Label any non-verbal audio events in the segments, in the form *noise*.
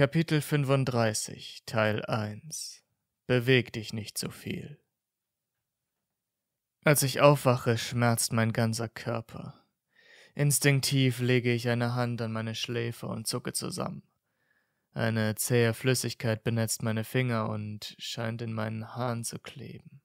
Kapitel 35, Teil 1 Beweg dich nicht so viel. Als ich aufwache, schmerzt mein ganzer Körper. Instinktiv lege ich eine Hand an meine Schläfe und zucke zusammen. Eine zähe Flüssigkeit benetzt meine Finger und scheint in meinen Haaren zu kleben.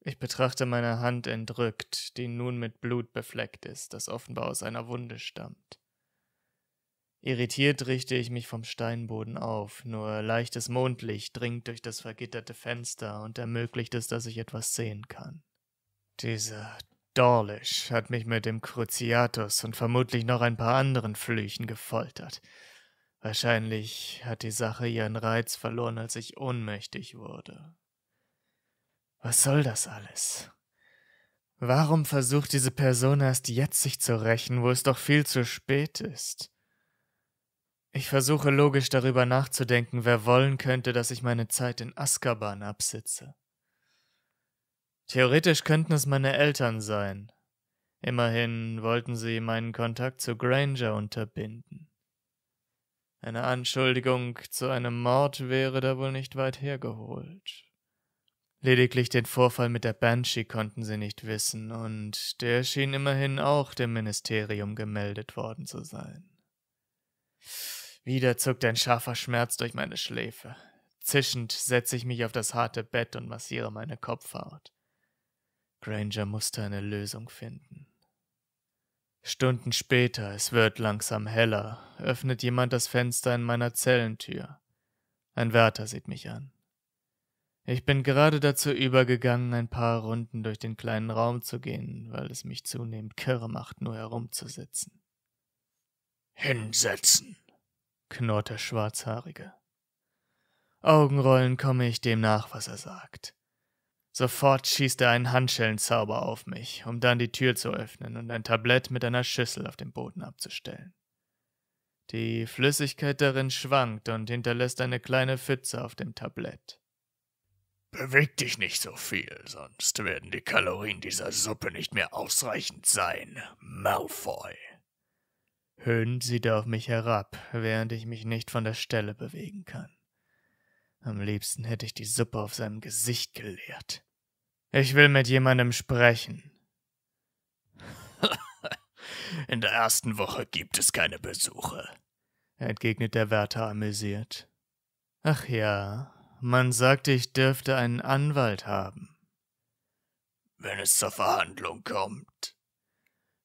Ich betrachte meine Hand entrückt, die nun mit Blut befleckt ist, das offenbar aus einer Wunde stammt. Irritiert richte ich mich vom Steinboden auf, nur leichtes Mondlicht dringt durch das vergitterte Fenster und ermöglicht es, dass ich etwas sehen kann. Dieser Dorlish hat mich mit dem Cruciatus und vermutlich noch ein paar anderen Flüchen gefoltert. Wahrscheinlich hat die Sache ihren Reiz verloren, als ich ohnmächtig wurde. Was soll das alles? Warum versucht diese Person erst jetzt sich zu rächen, wo es doch viel zu spät ist? Ich versuche logisch darüber nachzudenken, wer wollen könnte, dass ich meine Zeit in Azkaban absitze. Theoretisch könnten es meine Eltern sein. Immerhin wollten sie meinen Kontakt zu Granger unterbinden. Eine Anschuldigung zu einem Mord wäre da wohl nicht weit hergeholt. Lediglich den Vorfall mit der Banshee konnten sie nicht wissen, und der schien immerhin auch dem Ministerium gemeldet worden zu sein. Wieder zuckt ein scharfer Schmerz durch meine Schläfe. Zischend setze ich mich auf das harte Bett und massiere meine Kopfhaut. Granger musste eine Lösung finden. Stunden später, es wird langsam heller, öffnet jemand das Fenster in meiner Zellentür. Ein Wärter sieht mich an. Ich bin gerade dazu übergegangen, ein paar Runden durch den kleinen Raum zu gehen, weil es mich zunehmend kirre macht, nur herumzusitzen. Hinsetzen, knurrt der Schwarzhaarige. Augenrollen komme ich dem nach, was er sagt. Sofort schießt er einen Handschellenzauber auf mich, um dann die Tür zu öffnen und ein Tablett mit einer Schüssel auf dem Boden abzustellen. Die Flüssigkeit darin schwankt und hinterlässt eine kleine Pfütze auf dem Tablett. Beweg dich nicht so viel, sonst werden die Kalorien dieser Suppe nicht mehr ausreichend sein, Malfoy. Höhnt sieht er auf mich herab, während ich mich nicht von der Stelle bewegen kann. Am liebsten hätte ich die Suppe auf seinem Gesicht geleert. Ich will mit jemandem sprechen. *laughs* In der ersten Woche gibt es keine Besuche, entgegnet der Wärter amüsiert. Ach ja, man sagte, ich dürfte einen Anwalt haben. Wenn es zur Verhandlung kommt.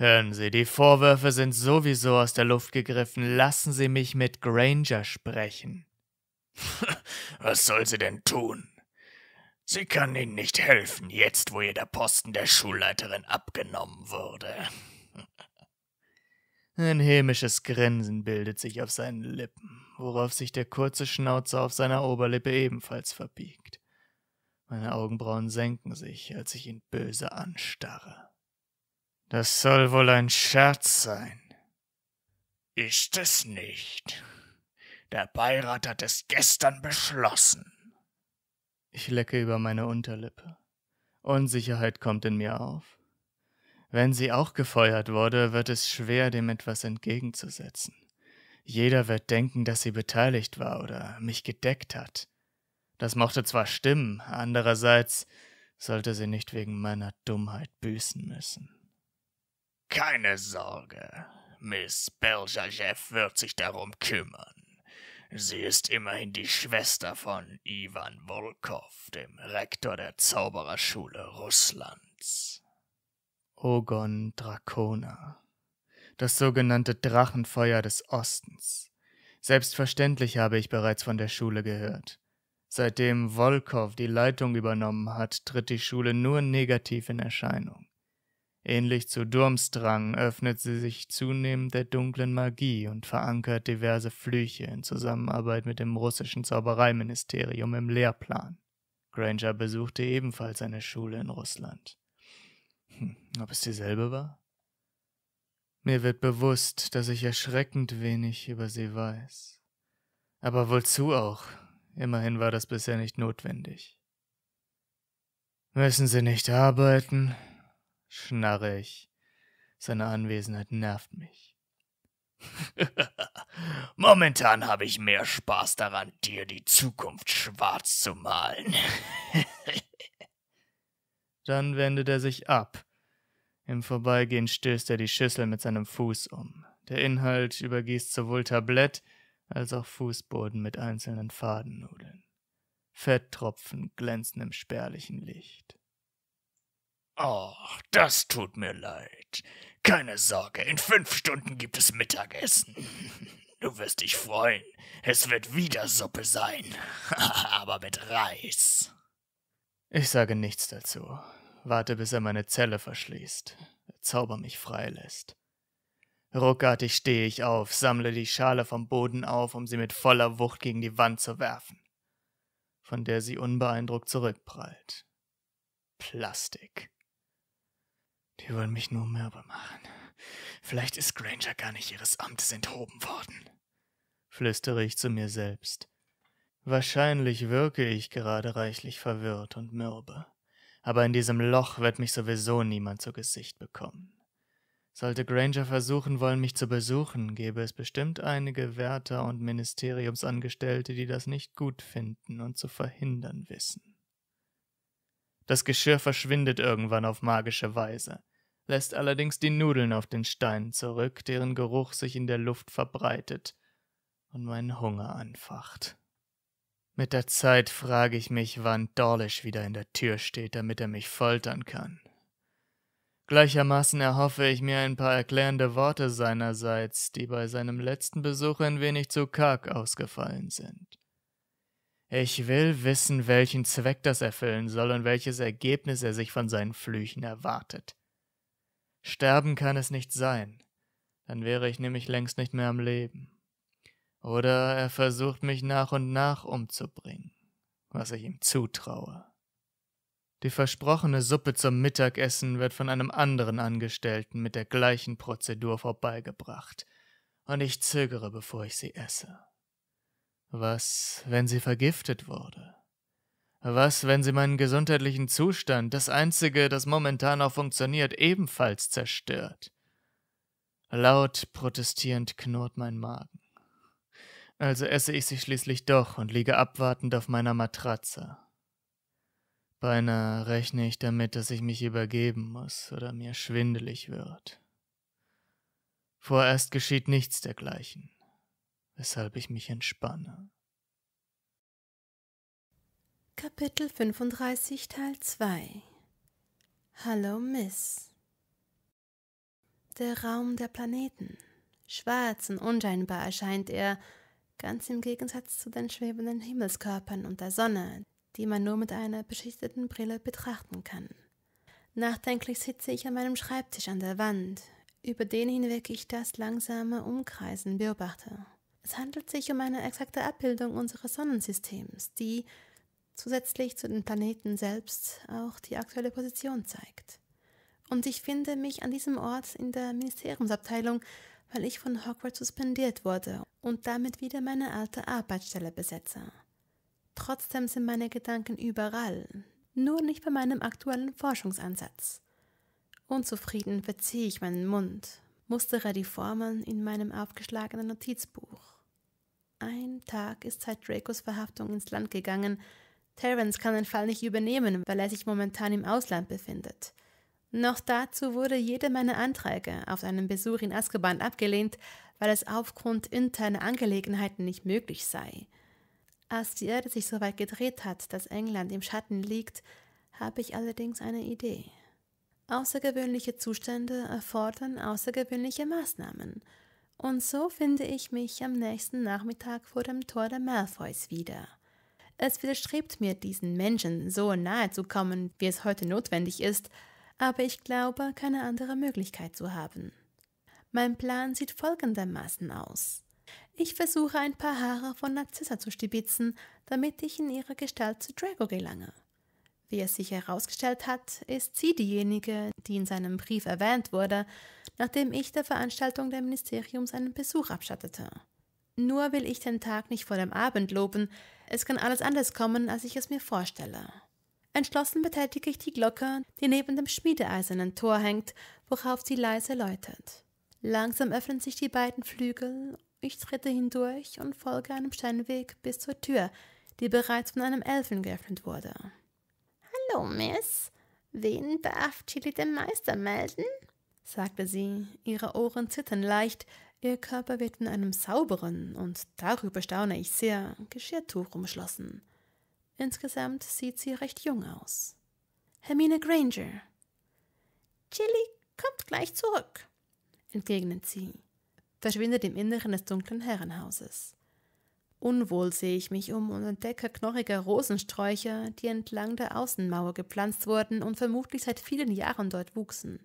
Hören Sie, die Vorwürfe sind sowieso aus der Luft gegriffen. Lassen Sie mich mit Granger sprechen. *laughs* Was soll sie denn tun? Sie kann Ihnen nicht helfen, jetzt wo ihr der Posten der Schulleiterin abgenommen wurde. *laughs* Ein hämisches Grinsen bildet sich auf seinen Lippen, worauf sich der kurze Schnauzer auf seiner Oberlippe ebenfalls verbiegt. Meine Augenbrauen senken sich, als ich ihn böse anstarre. Das soll wohl ein Scherz sein. Ist es nicht. Der Beirat hat es gestern beschlossen. Ich lecke über meine Unterlippe. Unsicherheit kommt in mir auf. Wenn sie auch gefeuert wurde, wird es schwer, dem etwas entgegenzusetzen. Jeder wird denken, dass sie beteiligt war oder mich gedeckt hat. Das mochte zwar stimmen, andererseits sollte sie nicht wegen meiner Dummheit büßen müssen. Keine Sorge, Miss Beljajew wird sich darum kümmern. Sie ist immerhin die Schwester von Ivan Volkov, dem Rektor der Zaubererschule Russlands. Ogon Dracona. Das sogenannte Drachenfeuer des Ostens. Selbstverständlich habe ich bereits von der Schule gehört. Seitdem Volkov die Leitung übernommen hat, tritt die Schule nur negativ in Erscheinung. Ähnlich zu Durmstrang öffnet sie sich zunehmend der dunklen Magie und verankert diverse Flüche in Zusammenarbeit mit dem russischen Zaubereiministerium im Lehrplan. Granger besuchte ebenfalls eine Schule in Russland. Hm, ob es dieselbe war? Mir wird bewusst, dass ich erschreckend wenig über sie weiß. Aber wozu auch? Immerhin war das bisher nicht notwendig. Müssen Sie nicht arbeiten? Schnarre ich. Seine Anwesenheit nervt mich. *laughs* Momentan habe ich mehr Spaß daran, dir die Zukunft schwarz zu malen. *laughs* Dann wendet er sich ab. Im Vorbeigehen stößt er die Schüssel mit seinem Fuß um. Der Inhalt übergießt sowohl Tablett als auch Fußboden mit einzelnen Fadennudeln. Fetttropfen glänzen im spärlichen Licht. Oh, das tut mir leid. Keine Sorge, in fünf Stunden gibt es Mittagessen. Du wirst dich freuen. Es wird wieder Suppe sein. *laughs* Aber mit Reis. Ich sage nichts dazu. Warte, bis er meine Zelle verschließt. Der Zauber mich freilässt. Ruckartig stehe ich auf, sammle die Schale vom Boden auf, um sie mit voller Wucht gegen die Wand zu werfen, von der sie unbeeindruckt zurückprallt. Plastik. Die wollen mich nur mürbe machen. Vielleicht ist Granger gar nicht ihres Amtes enthoben worden, flüstere ich zu mir selbst. Wahrscheinlich wirke ich gerade reichlich verwirrt und mürbe, aber in diesem Loch wird mich sowieso niemand zu Gesicht bekommen. Sollte Granger versuchen wollen, mich zu besuchen, gäbe es bestimmt einige Wärter und Ministeriumsangestellte, die das nicht gut finden und zu verhindern wissen. Das Geschirr verschwindet irgendwann auf magische Weise lässt allerdings die Nudeln auf den Steinen zurück, deren Geruch sich in der Luft verbreitet und meinen Hunger anfacht. Mit der Zeit frage ich mich, wann Dawlish wieder in der Tür steht, damit er mich foltern kann. Gleichermaßen erhoffe ich mir ein paar erklärende Worte seinerseits, die bei seinem letzten Besuch ein wenig zu karg ausgefallen sind. Ich will wissen, welchen Zweck das erfüllen soll und welches Ergebnis er sich von seinen Flüchen erwartet. Sterben kann es nicht sein, dann wäre ich nämlich längst nicht mehr am Leben. Oder er versucht mich nach und nach umzubringen, was ich ihm zutraue. Die versprochene Suppe zum Mittagessen wird von einem anderen Angestellten mit der gleichen Prozedur vorbeigebracht, und ich zögere, bevor ich sie esse. Was, wenn sie vergiftet wurde? Was, wenn sie meinen gesundheitlichen Zustand, das einzige, das momentan noch funktioniert, ebenfalls zerstört? Laut protestierend knurrt mein Magen. Also esse ich sie schließlich doch und liege abwartend auf meiner Matratze. Beinahe rechne ich damit, dass ich mich übergeben muss oder mir schwindelig wird. Vorerst geschieht nichts dergleichen, weshalb ich mich entspanne. Kapitel 35 Teil 2 Hallo Miss Der Raum der Planeten. Schwarz und unscheinbar erscheint er, ganz im Gegensatz zu den schwebenden Himmelskörpern und der Sonne, die man nur mit einer beschichteten Brille betrachten kann. Nachdenklich sitze ich an meinem Schreibtisch an der Wand, über den hinweg ich das langsame Umkreisen beobachte. Es handelt sich um eine exakte Abbildung unseres Sonnensystems, die, zusätzlich zu den Planeten selbst auch die aktuelle Position zeigt. Und ich finde mich an diesem Ort in der Ministeriumsabteilung, weil ich von Hogwarts suspendiert wurde und damit wieder meine alte Arbeitsstelle besetze. Trotzdem sind meine Gedanken überall, nur nicht bei meinem aktuellen Forschungsansatz. Unzufrieden verziehe ich meinen Mund, mustere die Formeln in meinem aufgeschlagenen Notizbuch. Ein Tag ist seit Dracos Verhaftung ins Land gegangen, Terence kann den Fall nicht übernehmen, weil er sich momentan im Ausland befindet. Noch dazu wurde jede meiner Anträge auf einen Besuch in Azkaban abgelehnt, weil es aufgrund interner Angelegenheiten nicht möglich sei. Als die Erde sich so weit gedreht hat, dass England im Schatten liegt, habe ich allerdings eine Idee. Außergewöhnliche Zustände erfordern außergewöhnliche Maßnahmen. Und so finde ich mich am nächsten Nachmittag vor dem Tor der Malfoys wieder. Es widerstrebt mir, diesen Menschen so nahe zu kommen, wie es heute notwendig ist, aber ich glaube, keine andere Möglichkeit zu haben. Mein Plan sieht folgendermaßen aus. Ich versuche ein paar Haare von Narzissa zu stibitzen, damit ich in ihrer Gestalt zu Drago gelange. Wie es sich herausgestellt hat, ist sie diejenige, die in seinem Brief erwähnt wurde, nachdem ich der Veranstaltung der Ministeriums einen Besuch abstattete. Nur will ich den Tag nicht vor dem Abend loben, es kann alles anders kommen, als ich es mir vorstelle. Entschlossen betätige ich die Glocke, die neben dem schmiedeeisernen Tor hängt, worauf sie leise läutet. Langsam öffnen sich die beiden Flügel Ich trete hindurch und folge einem Steinweg bis zur Tür, die bereits von einem Elfen geöffnet wurde. Hallo, Miss. Wen darf Chili dem Meister melden? sagte sie. Ihre Ohren zittern leicht, ihr Körper wird in einem sauberen und darüber staune ich sehr Geschirrtuch umschlossen. Insgesamt sieht sie recht jung aus. Hermine Granger. Chili kommt gleich zurück, entgegnet sie, verschwindet im Inneren des dunklen Herrenhauses. Unwohl sehe ich mich um und entdecke knorrige Rosensträucher, die entlang der Außenmauer gepflanzt wurden und vermutlich seit vielen Jahren dort wuchsen.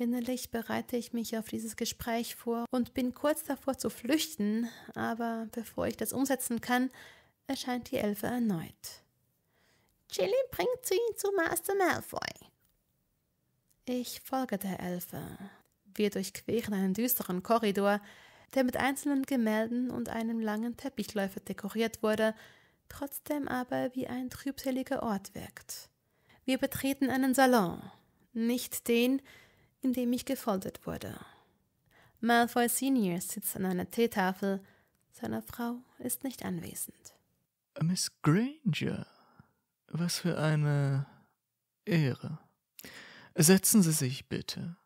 Innerlich bereite ich mich auf dieses Gespräch vor und bin kurz davor zu flüchten, aber bevor ich das umsetzen kann, erscheint die Elfe erneut. Chili bringt sie zu Master Malfoy. Ich folge der Elfe. Wir durchqueren einen düsteren Korridor, der mit einzelnen Gemälden und einem langen Teppichläufer dekoriert wurde, trotzdem aber wie ein trübseliger Ort wirkt. Wir betreten einen Salon, nicht den, in dem ich gefoltert wurde. Malfoy Senior sitzt an einer Teetafel, seine Frau ist nicht anwesend. Miss Granger, was für eine Ehre. Setzen Sie sich bitte.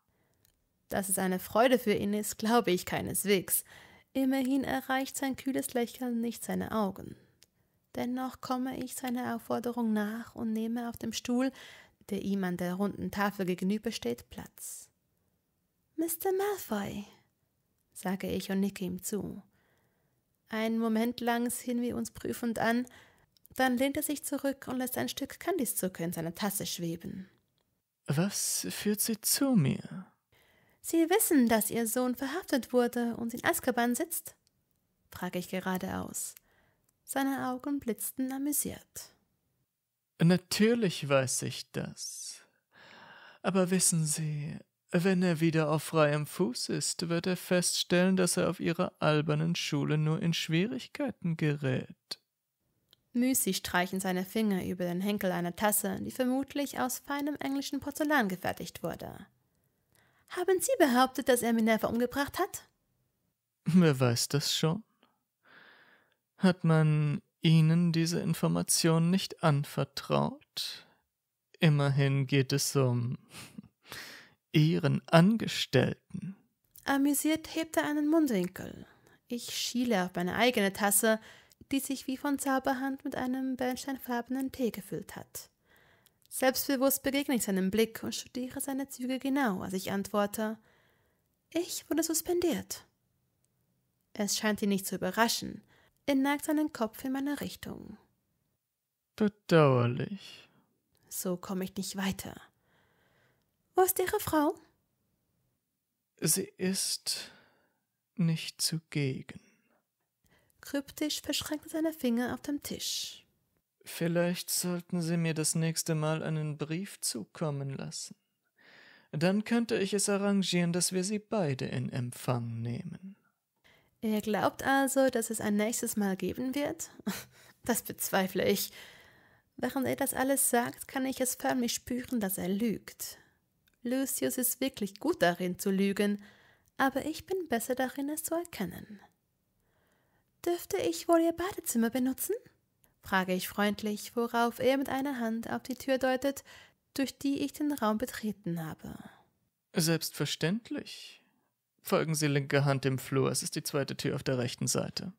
Dass es eine Freude für ihn ist, glaube ich keineswegs. Immerhin erreicht sein kühles Lächeln nicht seine Augen. Dennoch komme ich seiner Aufforderung nach und nehme auf dem Stuhl, der ihm an der runden Tafel gegenübersteht, Platz. Mr. Malfoy, sage ich und nicke ihm zu. Einen Moment lang sehen wir uns prüfend an, dann lehnt er sich zurück und lässt ein Stück Kandiszucker in seiner Tasse schweben. Was führt Sie zu mir? Sie wissen, dass Ihr Sohn verhaftet wurde und in Azkaban sitzt? frage ich geradeaus. Seine Augen blitzten amüsiert. Natürlich weiß ich das. Aber wissen Sie, wenn er wieder auf freiem Fuß ist, wird er feststellen, dass er auf Ihrer albernen Schule nur in Schwierigkeiten gerät. Müßig streichen seine Finger über den Henkel einer Tasse, die vermutlich aus feinem englischen Porzellan gefertigt wurde. Haben Sie behauptet, dass er Minerva umgebracht hat? Wer weiß das schon? Hat man Ihnen diese Information nicht anvertraut? Immerhin geht es um *laughs* Ihren Angestellten. Amüsiert hebt er einen Mundwinkel. Ich schiele auf meine eigene Tasse, die sich wie von Zauberhand mit einem bernsteinfarbenen Tee gefüllt hat. Selbstbewusst begegne ich seinem Blick und studiere seine Züge genau, als ich antworte Ich wurde suspendiert. Es scheint ihn nicht zu überraschen. Er neigt seinen Kopf in meine Richtung. Bedauerlich. So komme ich nicht weiter. Wo ist Ihre Frau? Sie ist nicht zugegen. Kryptisch verschränkte seine Finger auf dem Tisch. Vielleicht sollten Sie mir das nächste Mal einen Brief zukommen lassen. Dann könnte ich es arrangieren, dass wir Sie beide in Empfang nehmen. Er glaubt also, dass es ein nächstes Mal geben wird? *laughs* Das bezweifle ich. Während er das alles sagt, kann ich es förmlich spüren, dass er lügt. Lucius ist wirklich gut darin zu lügen, aber ich bin besser darin, es zu erkennen. Dürfte ich wohl Ihr Badezimmer benutzen? frage ich freundlich, worauf er mit einer Hand auf die Tür deutet, durch die ich den Raum betreten habe. Selbstverständlich. Folgen Sie linke Hand im Flur, es ist die zweite Tür auf der rechten Seite,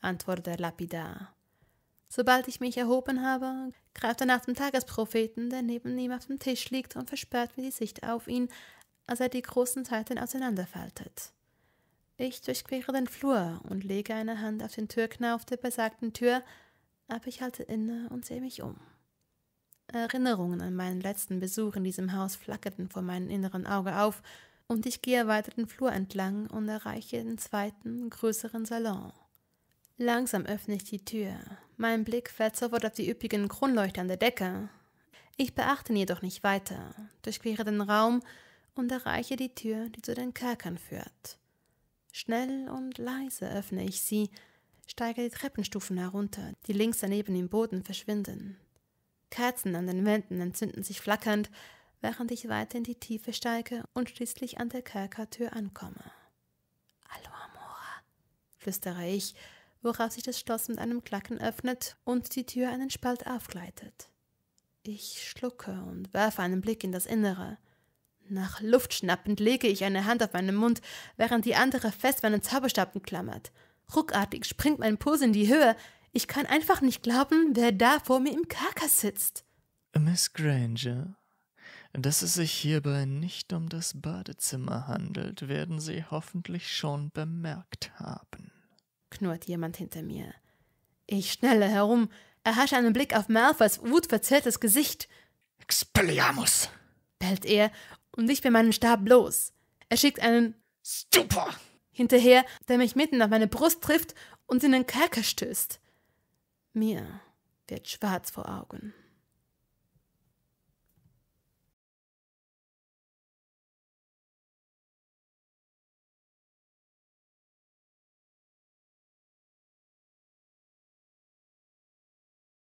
antwortet er lapidar. Sobald ich mich erhoben habe, greift er nach dem Tagespropheten, der neben ihm auf dem Tisch liegt, und versperrt mir die Sicht auf ihn, als er die großen Seiten auseinanderfaltet. Ich durchquere den Flur und lege eine Hand auf den Türknauf der besagten Tür, aber ich halte inne und sehe mich um. Erinnerungen an meinen letzten Besuch in diesem Haus flackerten vor meinem inneren Auge auf, und ich gehe weiter den Flur entlang und erreiche den zweiten, größeren Salon. Langsam öffne ich die Tür. Mein Blick fällt sofort auf die üppigen Kronleuchter an der Decke. Ich beachte ihn jedoch nicht weiter, durchquere den Raum und erreiche die Tür, die zu den Kerkern führt. Schnell und leise öffne ich sie, steige die Treppenstufen herunter, die links daneben im Boden verschwinden. Kerzen an den Wänden entzünden sich flackernd, während ich weiter in die Tiefe steige und schließlich an der Kerkertür ankomme. Hallo, Amora, flüstere ich, worauf sich das Schloss mit einem Klacken öffnet und die Tür einen Spalt aufgleitet. Ich schlucke und werfe einen Blick in das Innere. Nach Luft schnappend lege ich eine Hand auf meinen Mund, während die andere fest meinen Zauberstab umklammert. Ruckartig springt mein Puls in die Höhe. Ich kann einfach nicht glauben, wer da vor mir im Kerker sitzt. Miss Granger, dass es sich hierbei nicht um das Badezimmer handelt, werden Sie hoffentlich schon bemerkt haben. knurrt jemand hinter mir. Ich schnelle herum, erhasche einen Blick auf Malfoys wutverzerrtes Gesicht. Expelliarmus! bellt er und ich bin meinen Stab los. Er schickt einen Stupor! hinterher, der mich mitten auf meine Brust trifft und in den Kerker stößt. Mir wird schwarz vor Augen.